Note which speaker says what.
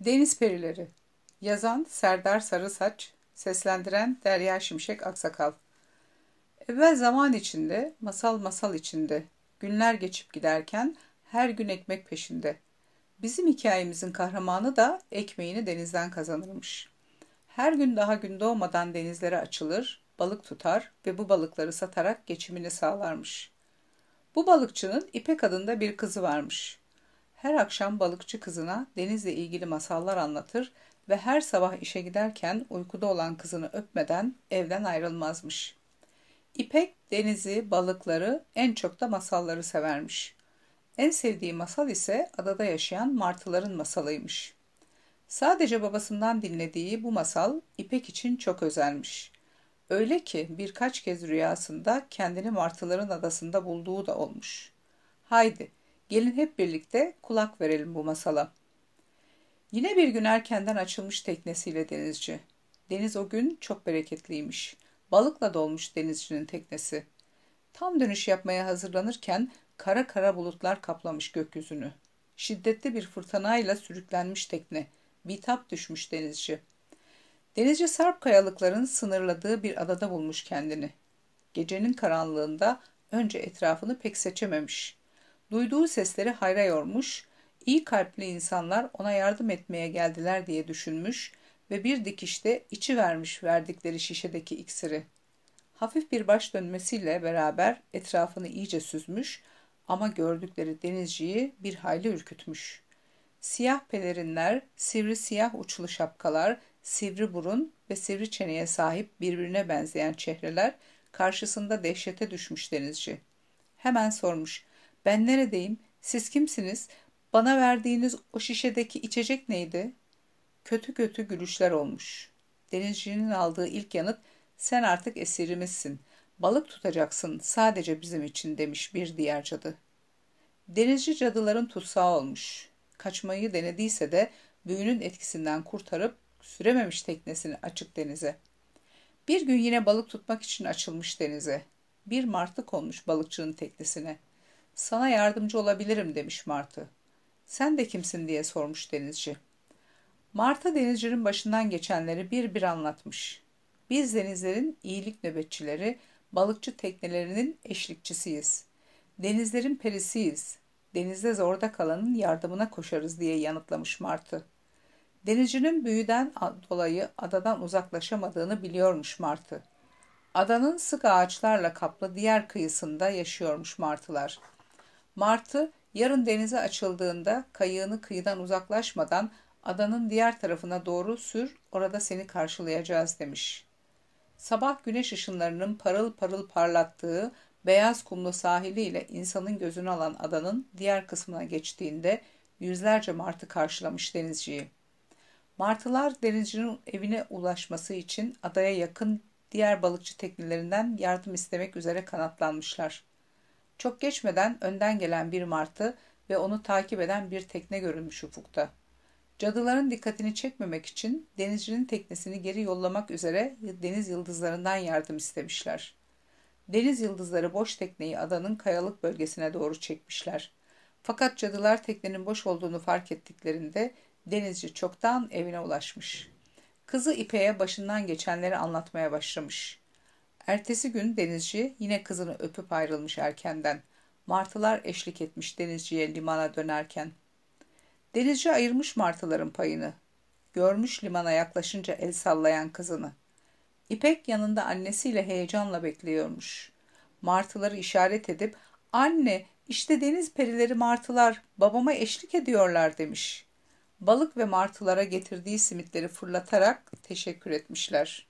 Speaker 1: Deniz Perileri Yazan Serdar Sarısaç Seslendiren Derya Şimşek Aksakal Evvel zaman içinde, masal masal içinde, günler geçip giderken her gün ekmek peşinde. Bizim hikayemizin kahramanı da ekmeğini denizden kazanırmış. Her gün daha gün doğmadan denizlere açılır, balık tutar ve bu balıkları satarak geçimini sağlarmış. Bu balıkçının İpek adında bir kızı varmış. Her akşam balıkçı kızına denizle ilgili masallar anlatır ve her sabah işe giderken uykuda olan kızını öpmeden evden ayrılmazmış. İpek denizi, balıkları, en çok da masalları severmiş. En sevdiği masal ise adada yaşayan martıların masalıymış. Sadece babasından dinlediği bu masal İpek için çok özelmiş. Öyle ki birkaç kez rüyasında kendini martıların adasında bulduğu da olmuş. Haydi Gelin hep birlikte kulak verelim bu masala. Yine bir gün erkenden açılmış teknesiyle denizci. Deniz o gün çok bereketliymiş. Balıkla dolmuş denizcinin teknesi. Tam dönüş yapmaya hazırlanırken kara kara bulutlar kaplamış gökyüzünü. Şiddetli bir fırtınayla sürüklenmiş tekne. Bitap düşmüş denizci. Denizci sarp kayalıkların sınırladığı bir adada bulmuş kendini. Gecenin karanlığında önce etrafını pek seçememiş. Duyduğu sesleri hayra yormuş, iyi kalpli insanlar ona yardım etmeye geldiler diye düşünmüş ve bir dikişte içi vermiş verdikleri şişedeki iksiri. Hafif bir baş dönmesiyle beraber etrafını iyice süzmüş ama gördükleri denizciyi bir hayli ürkütmüş. Siyah pelerinler, sivri siyah uçlu şapkalar, sivri burun ve sivri çeneye sahip birbirine benzeyen çehreler karşısında dehşete düşmüş denizci. Hemen sormuş, ben neredeyim? Siz kimsiniz? Bana verdiğiniz o şişedeki içecek neydi? Kötü kötü gülüşler olmuş. Denizcinin aldığı ilk yanıt sen artık esirimizsin. Balık tutacaksın sadece bizim için demiş bir diğer cadı. Denizci cadıların tutsağı olmuş. Kaçmayı denediyse de büyünün etkisinden kurtarıp sürememiş teknesini açık denize. Bir gün yine balık tutmak için açılmış denize. Bir martı konmuş balıkçının teknesine. Sana yardımcı olabilirim demiş Martı. Sen de kimsin diye sormuş denizci. Martı denizcinin başından geçenleri bir bir anlatmış. Biz denizlerin iyilik nöbetçileri, balıkçı teknelerinin eşlikçisiyiz. Denizlerin perisiyiz. Denizde zorda kalanın yardımına koşarız diye yanıtlamış Martı. Denizcinin büyüden dolayı adadan uzaklaşamadığını biliyormuş Martı. Adanın sık ağaçlarla kaplı diğer kıyısında yaşıyormuş martılar. Martı yarın denize açıldığında kayığını kıyıdan uzaklaşmadan adanın diğer tarafına doğru sür, orada seni karşılayacağız demiş. Sabah güneş ışınlarının parıl parıl parlattığı beyaz kumlu sahiliyle insanın gözünü alan adanın diğer kısmına geçtiğinde yüzlerce martı karşılamış denizciyi. Martılar denizcinin evine ulaşması için adaya yakın diğer balıkçı teknelerinden yardım istemek üzere kanatlanmışlar. Çok geçmeden önden gelen bir martı ve onu takip eden bir tekne görülmüş ufukta. Cadıların dikkatini çekmemek için denizcinin teknesini geri yollamak üzere deniz yıldızlarından yardım istemişler. Deniz yıldızları boş tekneyi adanın kayalık bölgesine doğru çekmişler. Fakat cadılar teknenin boş olduğunu fark ettiklerinde denizci çoktan evine ulaşmış. Kızı İpe'ye başından geçenleri anlatmaya başlamış. Ertesi gün denizci yine kızını öpüp ayrılmış erkenden. Martılar eşlik etmiş denizciye limana dönerken. Denizci ayırmış martıların payını. Görmüş limana yaklaşınca el sallayan kızını. İpek yanında annesiyle heyecanla bekliyormuş. Martıları işaret edip anne işte deniz perileri martılar babama eşlik ediyorlar demiş. Balık ve martılara getirdiği simitleri fırlatarak teşekkür etmişler.